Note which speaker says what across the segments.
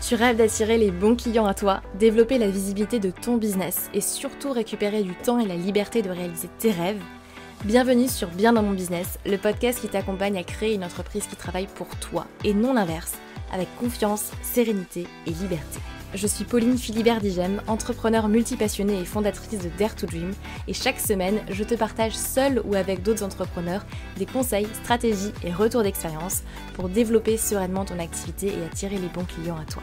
Speaker 1: Tu rêves d'attirer les bons clients à toi, développer la visibilité de ton business et surtout récupérer du temps et la liberté de réaliser tes rêves? Bienvenue sur Bien dans mon business, le podcast qui t'accompagne à créer une entreprise qui travaille pour toi et non l'inverse, avec confiance, sérénité et liberté. Je suis Pauline Philibert Digem, entrepreneur multipassionnée et fondatrice de Dare to Dream, et chaque semaine, je te partage seul ou avec d'autres entrepreneurs des conseils, stratégies et retours d'expérience pour développer sereinement ton activité et attirer les bons clients à toi.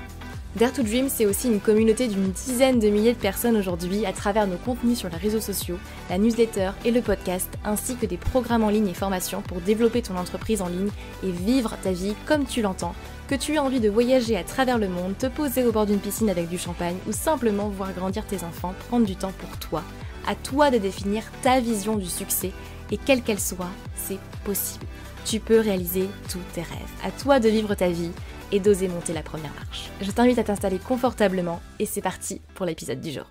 Speaker 1: Dare to Dream, c'est aussi une communauté d'une dizaine de milliers de personnes aujourd'hui à travers nos contenus sur les réseaux sociaux, la newsletter et le podcast, ainsi que des programmes en ligne et formations pour développer ton entreprise en ligne et vivre ta vie comme tu l'entends que tu aies envie de voyager à travers le monde, te poser au bord d'une piscine avec du champagne ou simplement voir grandir tes enfants, prendre du temps pour toi. À toi de définir ta vision du succès et quelle qu'elle soit, c'est possible. Tu peux réaliser tous tes rêves. À toi de vivre ta vie et d'oser monter la première marche. Je t'invite à t'installer confortablement et c'est parti pour l'épisode du jour.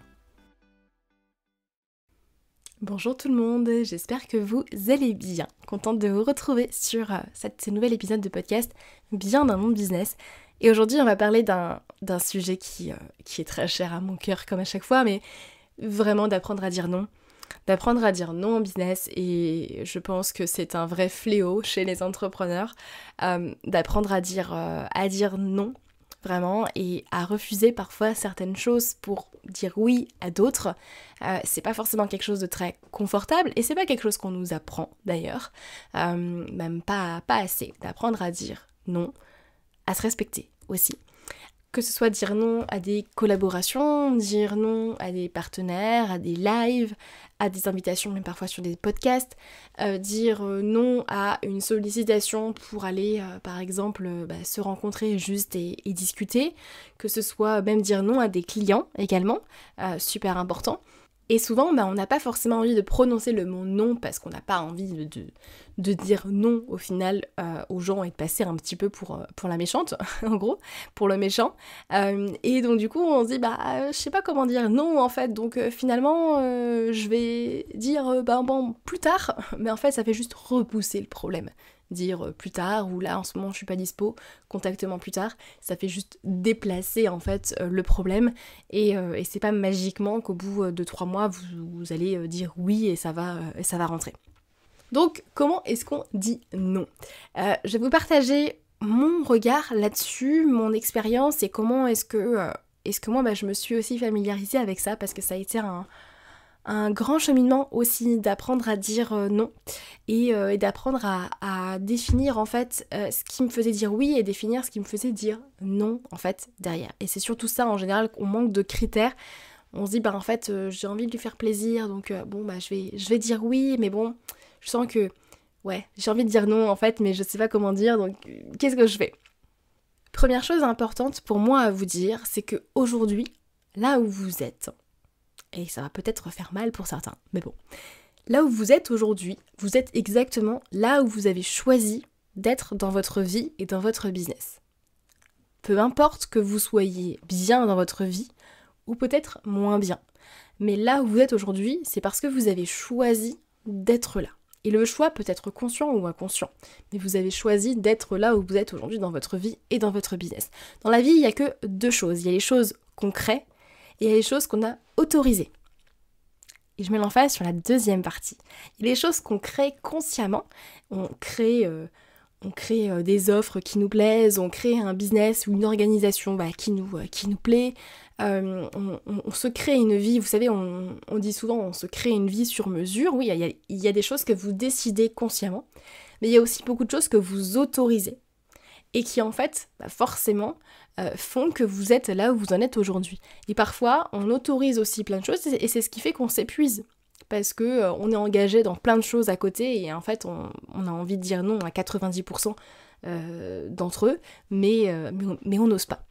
Speaker 1: Bonjour tout le monde, j'espère que vous allez bien. Contente de vous retrouver sur euh, ce nouvel épisode de podcast Bien dans mon business. Et aujourd'hui, on va parler d'un sujet euh, qui est très cher à mon cœur, comme à chaque fois, mais vraiment d'apprendre à dire non. D'apprendre à dire non en business, et je pense que c'est un vrai fléau chez les entrepreneurs, euh, d'apprendre à dire, à dire non vraiment, et à refuser parfois certaines choses pour dire oui à d'autres. Euh, c'est pas forcément quelque chose de très confortable et c'est pas quelque chose qu'on nous apprend d'ailleurs, euh, même pas assez, d'apprendre à dire non, à se respecter aussi que ce soit dire non à des collaborations, dire non à des partenaires, à des lives, à des invitations, même parfois sur des podcasts, euh, dire euh, non à une sollicitation pour aller, euh, par exemple, bah, se rencontrer juste et, discuter, que ce soit même dire non à des clients également, super important. Et souvent, bah, on n'a pas forcément envie de prononcer le mot non parce qu'on n'a pas envie de, dire non au final euh, aux gens et de passer un petit peu pour, euh, la méchante, en gros, pour le méchant. Euh, et donc du coup, on se dit, bah, je sais pas comment dire non en fait, donc finalement, je vais dire, bah bon, plus tard, mais en fait, ça fait juste repousser le problème dire euh, plus tard ou là en ce moment je suis pas dispo, contacte-moi plus tard. Ça fait juste déplacer en fait euh, le problème et, euh, et c'est pas magiquement qu'au bout de trois mois vous, allez dire oui et ça va, ça va rentrer. Donc comment est-ce qu'on dit non? Je vais vous partager mon regard là-dessus, mon expérience et comment est-ce que, est-ce moi bah, je me suis aussi familiarisée avec ça parce que ça a été un, un grand cheminement aussi d'apprendre à dire euh, non euh, et, d'apprendre à, définir en fait euh, ce qui me faisait dire oui et définir ce qui me faisait dire non en fait derrière. Et c'est surtout ça en général qu'on manque de critères. On se dit bah en fait j'ai envie de lui faire plaisir donc bon bah je vais, je vais dire oui mais bon je sens que ouais j'ai envie de dire non en fait mais je sais pas comment dire donc qu'est-ce que je fais? Première chose importante pour moi à vous dire c'est que aujourd'hui là où vous êtes et ça va peut-être faire mal pour certains, mais bon. Là où vous êtes aujourd'hui, vous êtes exactement là où vous avez choisi d'être dans votre vie et dans votre business. Peu importe que vous soyez bien dans votre vie ou peut-être moins bien. Mais là où vous êtes aujourd'hui, c'est parce que vous avez choisi d'être là. Et le choix peut être conscient ou inconscient, mais vous avez choisi d'être là où vous êtes aujourd'hui dans votre vie et dans votre business. Dans la vie, il n'y a que deux choses. Il y a les choses concrètes et il y a les choses qu'on a autorisées. Et je mets l'emphase sur la deuxième partie. Il y a les choses qu'on crée consciemment. On crée, euh, on crée euh, des offres qui nous plaisent, on crée un business ou une organisation bah, qui, nous, euh, qui nous plaît. On, se crée une vie, vous savez, on, dit souvent on se crée une vie sur mesure. Oui, il y, il y a des choses que vous décidez consciemment, mais il y a aussi beaucoup de choses que vous autorisez et qui en fait, bah, forcément, euh, font que vous êtes là où vous en êtes aujourd'hui. Et parfois, on autorise aussi plein de choses et c'est ce qui fait qu'on s'épuise. Parce que euh, on est engagé dans plein de choses à côté et en fait on, a envie de dire non à 90% euh, d'entre eux, mais, mais, on n'ose pas.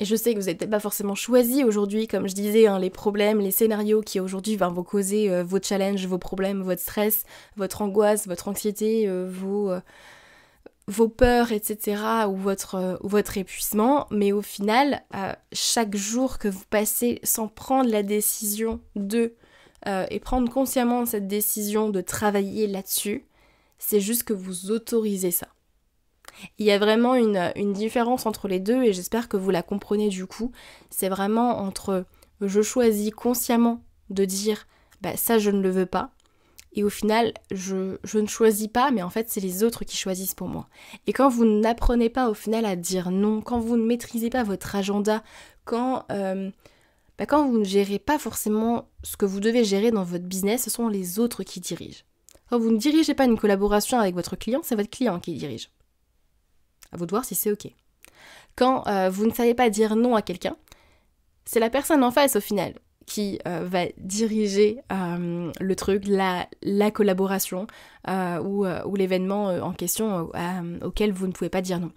Speaker 1: Et je sais que vous n'êtes pas forcément choisi aujourd'hui, comme je disais, hein, les problèmes, les scénarios qui aujourd'hui vont vous causer vos challenges, vos problèmes, votre stress, votre angoisse, votre anxiété, vos, vos peurs, etc., ou votre, votre épuisement, mais au final, euh, chaque jour que vous passez sans prendre la décision de, euh, et prendre consciemment cette décision de travailler là-dessus, c'est juste que vous autorisez ça. Il y a vraiment une, une différence entre les deux et j'espère que vous la comprenez du coup. C'est vraiment entre je choisis consciemment de dire bah, ça je ne le veux pas et au final, je, ne choisis pas, mais en fait, c'est les autres qui choisissent pour moi. Et quand vous n'apprenez pas au final à dire non, quand vous ne maîtrisez pas votre agenda, quand, euh, bah, quand vous ne gérez pas forcément ce que vous devez gérer dans votre business, ce sont les autres qui dirigent. Quand vous ne dirigez pas une collaboration avec votre client, c'est votre client qui dirige. À vous de voir si c'est OK. Quand euh, vous ne savez pas dire non à quelqu'un, c'est la personne en face au final qui euh, va diriger euh, le truc, la, la collaboration euh, ou, l'événement en question auquel vous ne pouvez pas dire non.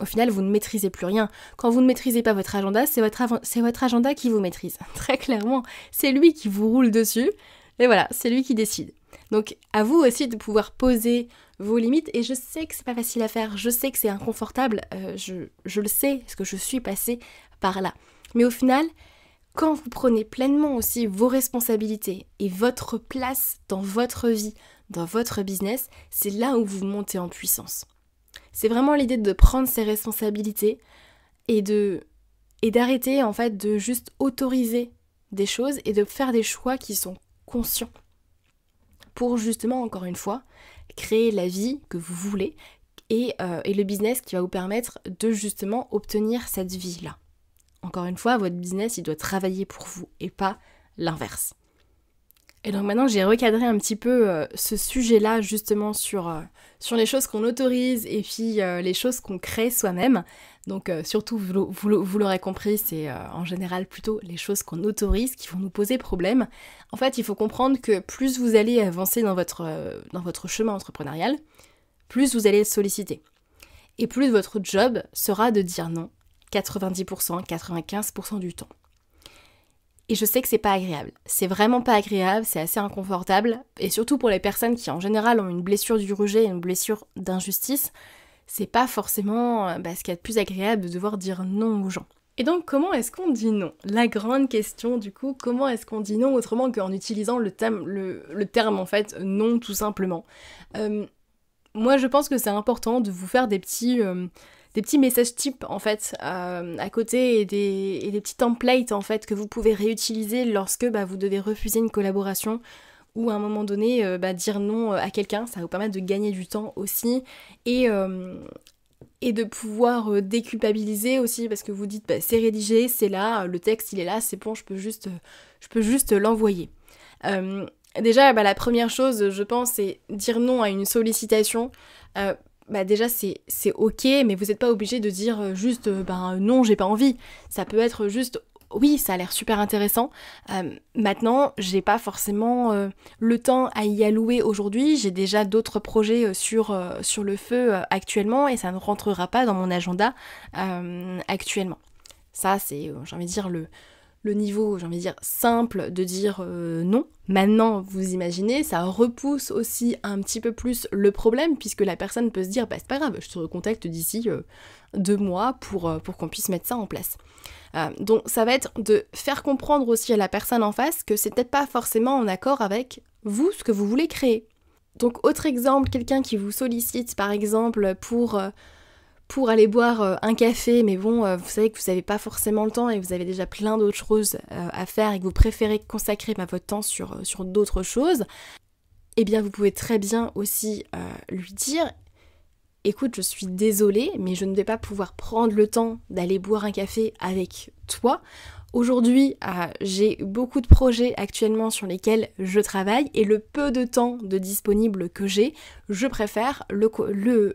Speaker 1: Au final, vous ne maîtrisez plus rien. Quand vous ne maîtrisez pas votre agenda, c'est votre, votre agenda qui vous maîtrise. Très clairement, c'est lui qui vous roule dessus. Et voilà, c'est lui qui décide. Donc à vous aussi de pouvoir poser vos limites. Et je sais que c'est pas facile à faire, je sais que c'est inconfortable, je, je, le sais, parce que je suis passée par là. Mais au final, quand vous prenez pleinement aussi vos responsabilités et votre place dans votre vie, dans votre business, c'est là où vous montez en puissance. C'est vraiment l'idée de prendre ses responsabilités et de et d'arrêter en fait de juste autoriser des choses et de faire des choix qui sont conscients pour justement encore une fois créer la vie que vous voulez et, euh, et le business qui va vous permettre de justement obtenir cette vie là. Encore une fois, votre business, il doit travailler pour vous et pas l'inverse. Et donc maintenant, j'ai recadré un petit peu euh, ce sujet-là justement sur, euh, sur les choses qu'on autorise et puis euh, les choses qu'on crée soi-même. Donc surtout, vous, l'aurez compris, c'est en général plutôt les choses qu'on autorise qui vont nous poser problème. En fait, il faut comprendre que plus vous allez avancer dans votre, dans votre chemin entrepreneurial, plus vous allez solliciter. Et plus votre job sera de dire non 90%, 95% du temps. Et je sais que c'est pas agréable. C'est vraiment pas agréable, c'est assez inconfortable. Et surtout pour les personnes qui en général ont une blessure du rejet, une blessure d'injustice, c'est pas forcément euh, bah, ce qu'il y a de plus agréable de devoir dire non aux gens. Et donc comment est-ce qu'on dit non? La grande question du coup, comment est-ce qu'on dit non autrement qu'en utilisant le, thème, le, terme en fait non tout simplement? Euh, Moi je pense que c'est important de vous faire des petits... Euh, des petits messages types en fait euh, à côté et des, des, petits templates en fait que vous pouvez réutiliser lorsque bah, vous devez refuser une collaboration ou à un moment donné euh, bah, dire non euh, à quelqu'un, ça va vous permettre de gagner du temps aussi et, et de pouvoir déculpabiliser aussi parce que vous dites bah, c'est rédigé, c'est là, le texte il est là, c'est bon, je peux juste, je peux juste l'envoyer. déjà, la première chose, je pense, c'est dire non à une sollicitation bah déjà c'est ok, mais vous n'êtes pas obligé de dire euh, juste euh, ben non, j'ai pas envie. Ça peut être juste oui, ça a l'air super intéressant. Euh, maintenant, j'ai pas forcément le temps à y allouer aujourd'hui. J'ai déjà d'autres projets sur, sur le feu actuellement et ça ne rentrera pas dans mon agenda actuellement. Ça, c'est, j'ai envie de dire, le, le niveau, j'ai envie de dire, simple de dire euh, non. Maintenant, vous imaginez, ça repousse aussi un petit peu plus le problème, puisque la personne peut se dire, bah c'est pas grave, je te recontacte d'ici euh, deux mois pour, euh, pour qu'on puisse mettre ça en place. donc ça va être de faire comprendre aussi à la personne en face que c'est peut-être pas forcément en accord avec vous, ce que vous voulez créer. Donc autre exemple, quelqu'un qui vous sollicite par exemple pour pour aller boire euh, un café, mais bon, euh, vous savez que vous n'avez pas forcément le temps et vous avez déjà plein d'autres choses euh, à faire et que vous préférez consacrer bah, votre temps sur, sur d'autres choses, eh bien vous pouvez très bien aussi lui dire écoute, je suis désolée, mais je ne vais pas pouvoir prendre le temps d'aller boire un café avec toi. Aujourd'hui, euh, j'ai beaucoup de projets actuellement sur lesquels je travaille et le peu de temps de disponible que j'ai, je préfère le,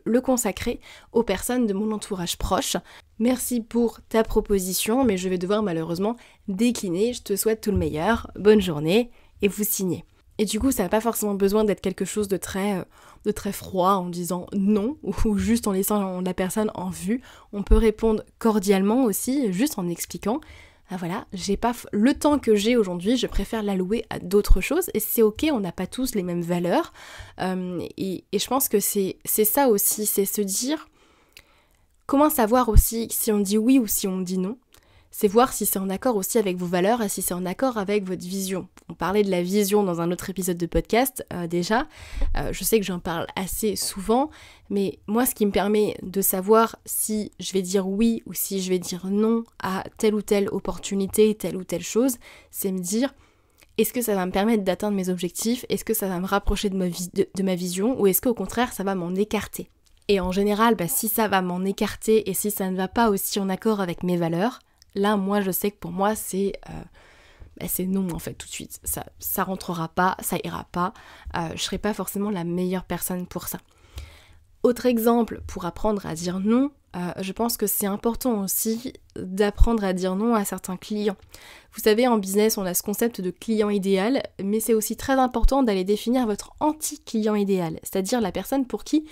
Speaker 1: le, consacrer aux personnes de mon entourage proche. Merci pour ta proposition, mais je vais devoir malheureusement décliner. Je te souhaite tout le meilleur, bonne journée et vous signez. Et du coup, ça n'a pas forcément besoin d'être quelque chose de très, de très froid en disant non ou juste en laissant la personne en vue. On peut répondre cordialement aussi, juste en expliquant ah voilà, j'ai pas le temps que j'ai aujourd'hui, je préfère l'allouer à d'autres choses. Et c'est ok, on n'a pas tous les mêmes valeurs. Euh, et, je pense que c'est ça aussi, c'est se dire comment savoir aussi si on dit oui ou si on dit non. C'est voir si c'est en accord aussi avec vos valeurs et si c'est en accord avec votre vision. On parlait de la vision dans un autre épisode de podcast euh, déjà. Euh, je sais que j'en parle assez souvent, mais moi ce qui me permet de savoir si je vais dire oui ou si je vais dire non à telle ou telle opportunité, telle ou telle chose, c'est me dire est-ce que ça va me permettre d'atteindre mes objectifs? Est-ce que ça va me rapprocher de ma, vision? Ou est-ce qu'au contraire ça va m'en écarter? Et en général, bah, si ça va m'en écarter et si ça ne va pas aussi en accord avec mes valeurs, Là, moi, je sais que pour moi, c'est euh, bah, c'est non en fait tout de suite. Ça, ça rentrera pas, ça ira pas. Euh, je serai pas forcément la meilleure personne pour ça. Autre exemple pour apprendre à dire non, euh, je pense que c'est important aussi d'apprendre à dire non à certains clients. Vous savez, en business, on a ce concept de client idéal, mais c'est aussi très important d'aller définir votre anti-client idéal, c'est-à-dire la personne pour qui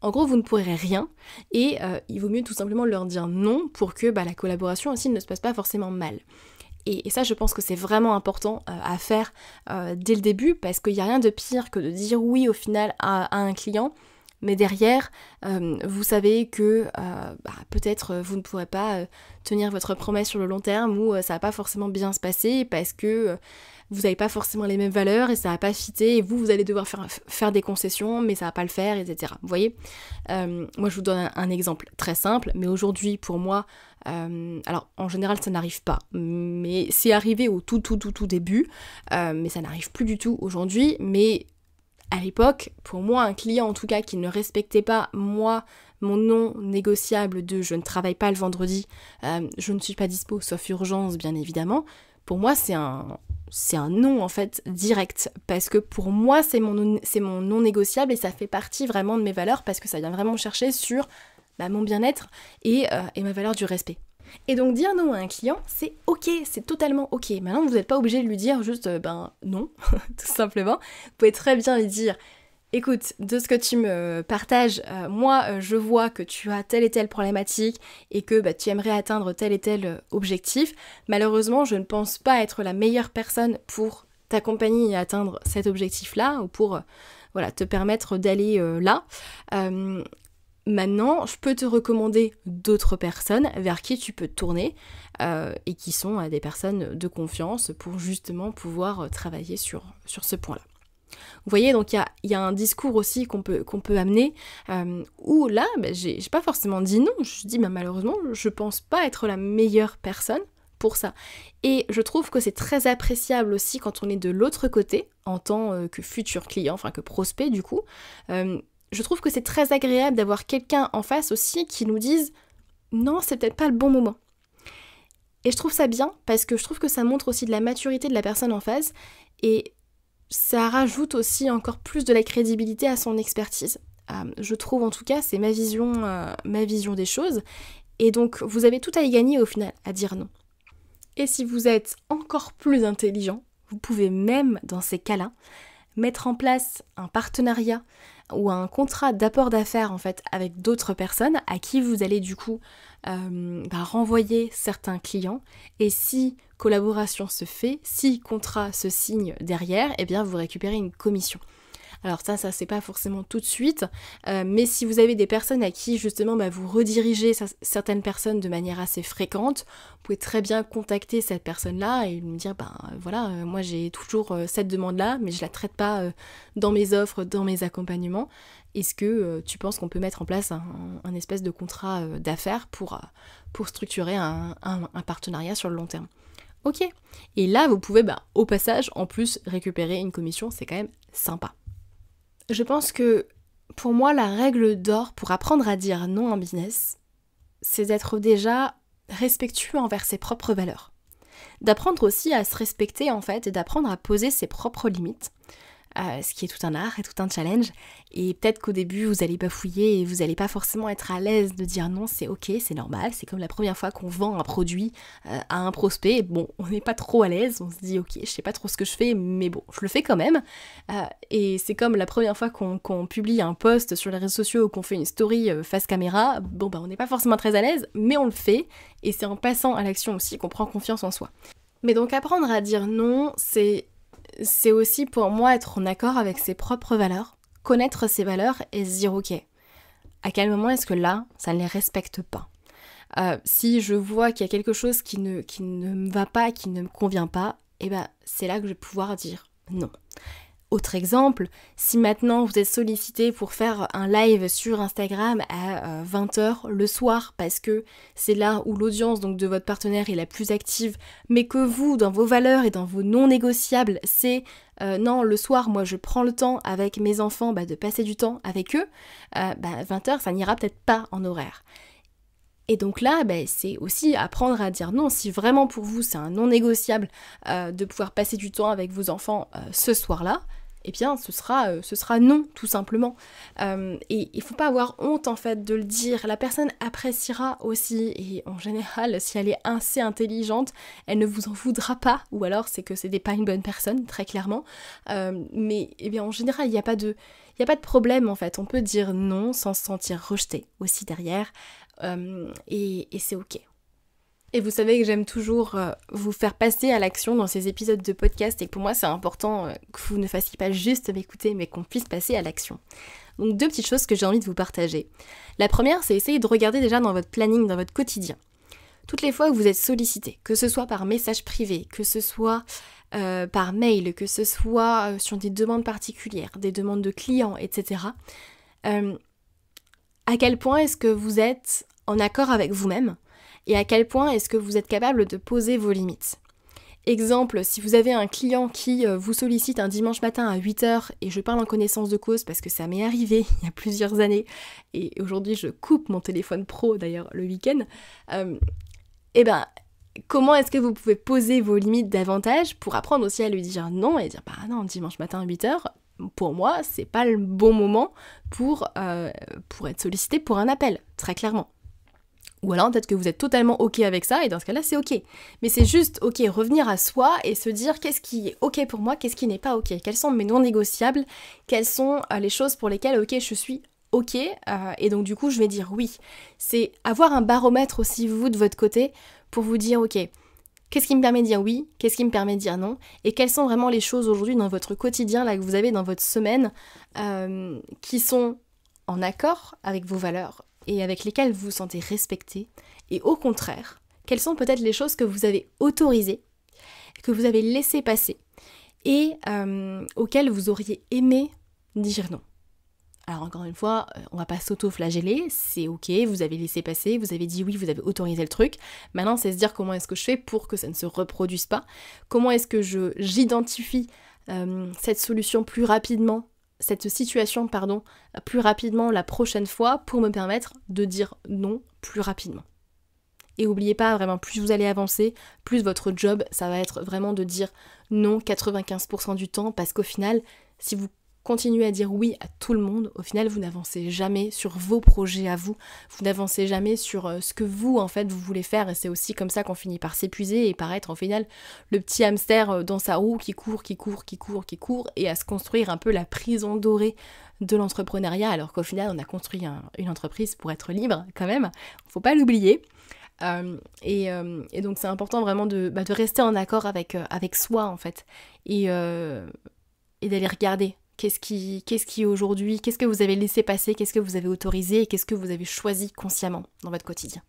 Speaker 1: en gros, vous ne pourrez rien et euh, il vaut mieux tout simplement leur dire non pour que bah, la collaboration aussi ne se passe pas forcément mal. Et, ça, je pense que c'est vraiment important euh, à faire euh, dès le début parce qu'il n'y a rien de pire que de dire oui au final à, un client, mais derrière, vous savez que bah, peut-être vous ne pourrez pas tenir votre promesse sur le long terme ou ça va pas forcément bien se passer parce que vous n'avez pas forcément les mêmes valeurs et ça va pas fitter et vous, vous allez devoir faire, des concessions mais ça va pas le faire, etc. Vous voyez? Euh, Moi, je vous donne un, exemple très simple, mais aujourd'hui, pour moi, euh, alors en général, ça n'arrive pas, mais c'est arrivé au tout, tout, tout, tout début, euh, mais ça n'arrive plus du tout aujourd'hui, mais à l'époque, pour moi, un client en tout cas qui ne respectait pas moi, mon non négociable de je ne travaille pas le vendredi, je ne suis pas dispo sauf urgence bien évidemment, pour moi c'est un, c'est un non en fait direct parce que pour moi c'est mon, non négociable et ça fait partie vraiment de mes valeurs parce que ça vient vraiment chercher sur bah, mon bien-être euh, et ma valeur du respect. Et donc dire non à un client, c'est ok, c'est totalement ok. Maintenant, vous n'êtes pas obligé de lui dire juste euh, ben non, tout simplement. Vous pouvez très bien lui dire Écoute, de ce que tu me partages, euh, moi euh, je vois que tu as telle et telle problématique et que bah, tu aimerais atteindre tel et tel objectif. Malheureusement, je ne pense pas être la meilleure personne pour t'accompagner et atteindre cet objectif-là ou pour voilà, te permettre d'aller là. Maintenant, je peux te recommander d'autres personnes vers qui tu peux tourner et qui sont des personnes de confiance pour justement pouvoir travailler sur, ce point-là. Vous voyez, donc il y a, un discours aussi qu'on peut, amener euh, où là, ben, j'ai pas forcément dit non, je dis ben, malheureusement, je pense pas être la meilleure personne pour ça. Et je trouve que c'est très appréciable aussi quand on est de l'autre côté, en tant euh, que futur client, enfin que prospect du coup. Je trouve que c'est très agréable d'avoir quelqu'un en face aussi qui nous dise non, c'est peut-être pas le bon moment. Et je trouve ça bien parce que je trouve que ça montre aussi de la maturité de la personne en face. Et ça rajoute aussi encore plus de la crédibilité à son expertise. Euh, je trouve en tout cas, c'est ma vision, euh, ma vision des choses. Et donc, vous avez tout à y gagner au final à dire non. Et si vous êtes encore plus intelligent, vous pouvez même, dans ces cas-là, mettre en place un partenariat ou un contrat d'apport d'affaires en fait avec d'autres personnes à qui vous allez du coup euh, bah, renvoyer certains clients et si collaboration se fait, si contrat se signe derrière, eh bien vous récupérez une commission. Alors ça, ça c'est pas forcément tout de suite, euh, mais si vous avez des personnes à qui justement bah, vous redirigez certaines personnes de manière assez fréquente, vous pouvez très bien contacter cette personne-là et me dire, ben voilà, euh, moi j'ai toujours euh, cette demande-là, mais je la traite pas dans mes offres, dans mes accompagnements. Est-ce que tu penses qu'on peut mettre en place un, espèce de contrat d'affaires pour, pour structurer un, partenariat sur le long terme? Ok. Et là, vous pouvez, bah, au passage, en plus, récupérer une commission, c'est quand même sympa. Je pense que pour moi, la règle d'or pour apprendre à dire non en business, c'est d'être déjà respectueux envers ses propres valeurs. D'apprendre aussi à se respecter en fait et d'apprendre à poser ses propres limites. Euh, ce qui est tout un art et tout un challenge. Et peut-être qu'au début, vous allez bafouiller et vous n'allez pas forcément être à l'aise de dire non, c'est ok, c'est normal. C'est comme la première fois qu'on vend un produit euh, à un prospect. Bon, on n'est pas trop à l'aise, on se dit ok, je sais pas trop ce que je fais, mais bon, je le fais quand même. Euh, et c'est comme la première fois qu'on publie un post sur les réseaux sociaux ou qu'on fait une story face caméra. Bon, bah, on n'est pas forcément très à l'aise, mais on le fait. Et c'est en passant à l'action aussi qu'on prend confiance en soi. Mais donc apprendre à dire non, c'est c'est aussi pour moi être en accord avec ses propres valeurs, connaître ses valeurs et se dire ok, à quel moment est-ce que là, ça ne les respecte pas si je vois qu'il y a quelque chose qui ne, qui ne me va pas, qui ne me convient pas, eh ben c'est là que je vais pouvoir dire non. Autre exemple, si maintenant vous êtes sollicité pour faire un live sur Instagram à 20h euh, le soir parce que c'est là où l'audience donc de votre partenaire est la plus active, mais que vous, dans vos valeurs et dans vos non négociables, c'est euh, non, le soir, moi je prends le temps avec mes enfants bah, de passer du temps avec eux, 20h euh, bah, ça n'ira peut-être pas en horaire. Et donc là, bah, c'est aussi apprendre à dire non. Si vraiment pour vous c'est un non négociable de pouvoir passer du temps avec vos enfants ce soir-là, eh bien ce sera, euh, ce sera non, tout simplement. Euh, et il faut pas avoir honte en fait de le dire. La personne appréciera aussi, et en général, si elle est assez intelligente, elle ne vous en voudra pas, ou alors c'est que c'est pas une bonne personne, très clairement. Euh, mais eh bien en général, il n'y a pas de. Il a pas de problème en fait, on peut dire non sans se sentir rejeté aussi derrière, et c'est ok. Et vous savez que j'aime toujours euh, vous faire passer à l'action dans ces épisodes de podcast et pour moi c'est important euh, que vous ne fassiez pas juste m'écouter mais qu'on puisse passer à l'action. Donc deux petites choses que j'ai envie de vous partager. La première c'est essayer de regarder déjà dans votre planning, dans votre quotidien. Toutes les fois que vous êtes sollicité, que ce soit par message privé, que ce soit euh, par mail, que ce soit sur des demandes particulières, des demandes de clients, etc. à quel point est-ce que vous êtes en accord avec vous-même et à quel point est-ce que vous êtes capable de poser vos limites. Exemple, si vous avez un client qui euh, vous sollicite un dimanche matin à 8h, et je parle en connaissance de cause parce que ça m'est arrivé il y a plusieurs années, et aujourd'hui je coupe mon téléphone pro d'ailleurs le week-end, euh, eh ben comment est-ce que vous pouvez poser vos limites davantage pour apprendre aussi à lui dire non et dire bah non, dimanche matin à 8h, pour moi, c'est pas le bon moment pour, euh, pour être sollicité pour un appel, très clairement. Ou alors peut-être que vous êtes totalement ok avec ça et dans ce cas-là c'est ok. Mais c'est juste ok revenir à soi et se dire qu'est-ce qui est ok pour moi, qu'est-ce qui n'est pas ok, quels sont mes non négociables, quelles sont euh, les choses pour lesquelles ok je suis ok euh, et donc du coup je vais dire oui. C'est avoir un baromètre aussi vous de votre côté pour vous dire ok qu'est-ce qui me permet de dire oui, qu'est-ce qui me permet de dire non et quelles sont vraiment les choses aujourd'hui dans votre quotidien là que vous avez dans votre semaine euh, qui sont en accord avec vos valeurs et avec lesquelles vous vous sentez respecté Et au contraire, quelles sont peut-être les choses que vous avez autorisées, que vous avez laissé passer et euh, auxquelles vous auriez aimé dire non alors encore une fois, euh, on va pas s'auto-flageller, c'est ok, vous avez laissé passer, vous avez dit oui, vous avez autorisé le truc. Maintenant, c'est se dire comment est-ce que je fais pour que ça ne se reproduise pas, comment est-ce que j'identifie euh, cette solution plus rapidement cette situation pardon, plus rapidement la prochaine fois pour me permettre de dire non plus rapidement. Et n'oubliez pas vraiment, plus vous allez avancer, plus votre job, ça va être vraiment de dire non 95% du temps, parce qu'au final, si vous continuez à dire oui à tout le monde, au final, vous n'avancez jamais sur vos projets à vous, vous n'avancez jamais sur euh, ce que vous, en fait, vous voulez faire, et c'est aussi comme ça qu'on finit par s'épuiser et par être, en final, le petit hamster euh, dans sa roue qui court, qui court, qui court, qui court, et à se construire un peu la prison dorée de l'entrepreneuriat, alors qu'au final, on a construit une entreprise pour être libre, quand même, faut pas l'oublier. Euh, et, donc c'est important vraiment de, bah, rester en accord avec, avec soi en fait. Et, et d'aller regarder Qu'est-ce qui, qu'est-ce aujourd'hui, qu'est-ce que vous avez laissé passer, qu'est-ce que vous avez autorisé? Et qu'est-ce que vous avez choisi consciemment dans votre quotidien?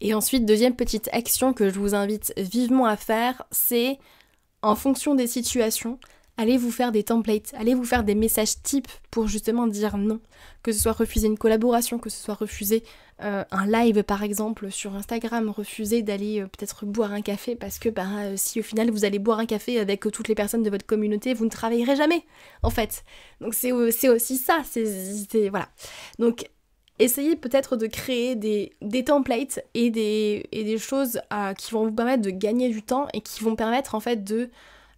Speaker 1: Et ensuite, deuxième petite action que je vous invite vivement à faire, c'est en fonction des situations, allez vous faire des templates, allez vous faire des messages types pour justement dire non. Que ce soit refuser une collaboration, que ce soit refuser euh, un live par exemple sur Instagram, refuser d'aller euh, peut-être boire un café parce que bah, si au final vous allez boire un café avec toutes les personnes de votre communauté, vous ne travaillerez jamais en fait. Donc c'est aussi ça, c'est voilà. Donc essayez peut-être de créer des, des, templates et des, et des choses qui vont vous permettre de gagner du temps et qui vont permettre en fait de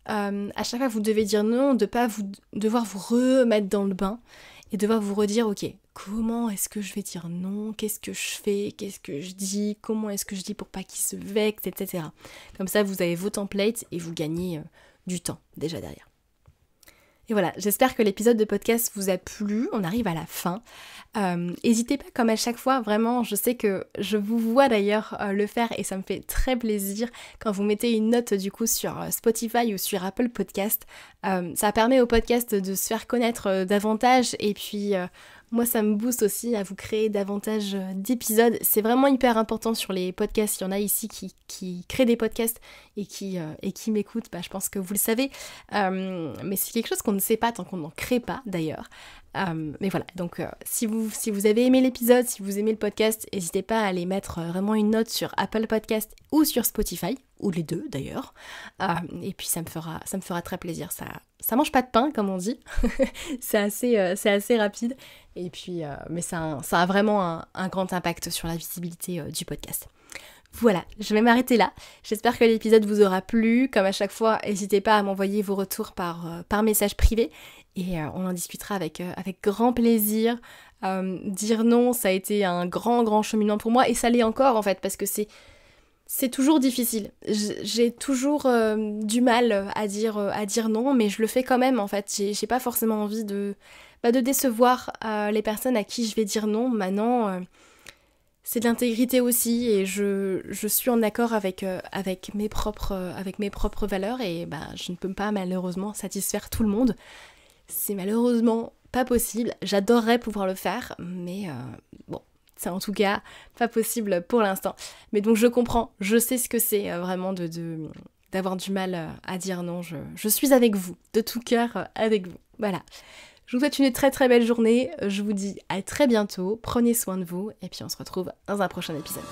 Speaker 1: à chaque fois que vous devez dire non, de pas vous devoir vous remettre dans le bain et devoir vous redire ok, comment est-ce que je vais dire non, qu'est-ce que je fais, qu'est-ce que je dis, comment est-ce que je dis pour pas qu'il se vexe, etc. Comme ça, vous avez vos templates et vous gagnez euh, du temps déjà derrière. Et voilà, j'espère que l'épisode de podcast vous a plu. On arrive à la fin. Euh, n'hésitez pas, comme à chaque fois, vraiment, je sais que je vous vois d'ailleurs euh, le faire et ça me fait très plaisir quand vous mettez une note du coup sur Spotify ou sur Apple Podcast. ça permet au podcast de se faire connaître davantage et puis Moi, ça me booste aussi à vous créer davantage euh, d'épisodes. C'est vraiment hyper important sur les podcasts. Il y en a ici qui, créent des podcasts et qui, euh, qui m'écoutent. Bah, je pense que vous le savez. Euh, mais c'est quelque chose qu'on ne sait pas tant qu'on n'en crée pas d'ailleurs. Mais voilà, donc si, vous, si vous avez aimé l'épisode, si vous aimez le podcast, n'hésitez pas à aller mettre vraiment une note sur Apple Podcast ou sur Spotify, ou les deux d'ailleurs. et puis ça me fera, ça me fera très plaisir. Ça, ça mange pas de pain, comme on dit. c'est assez, assez rapide. Et puis, euh, mais ça, ça, a vraiment un, grand impact sur la visibilité euh, du podcast. Voilà, je vais m'arrêter là. J'espère que l'épisode vous aura plu. Comme à chaque fois, n'hésitez pas à m'envoyer vos retours par, euh, par message privé et on en discutera avec, avec grand plaisir. dire non, ça a été un grand, grand cheminement pour moi et ça l'est encore en fait parce que c'est c'est toujours difficile. J'ai toujours du mal à dire, à dire non, mais je le fais quand même en fait. J'ai pas forcément envie de, bah, de décevoir euh, les personnes à qui je vais dire non. Maintenant, euh, c'est de l'intégrité aussi et je, suis en accord avec, euh, avec, mes propres, avec mes propres valeurs et bah, je ne peux pas malheureusement satisfaire tout le monde. C'est malheureusement pas possible. J'adorerais pouvoir le faire, mais bon, c'est en tout cas pas possible pour l'instant. Mais donc je comprends, je sais ce que c'est vraiment de, d'avoir du mal à dire non. Je, je suis avec vous, de tout cœur avec vous. Voilà. Je vous souhaite une très très belle journée. Je vous dis à très bientôt. Prenez soin de vous et puis on se retrouve dans un prochain épisode.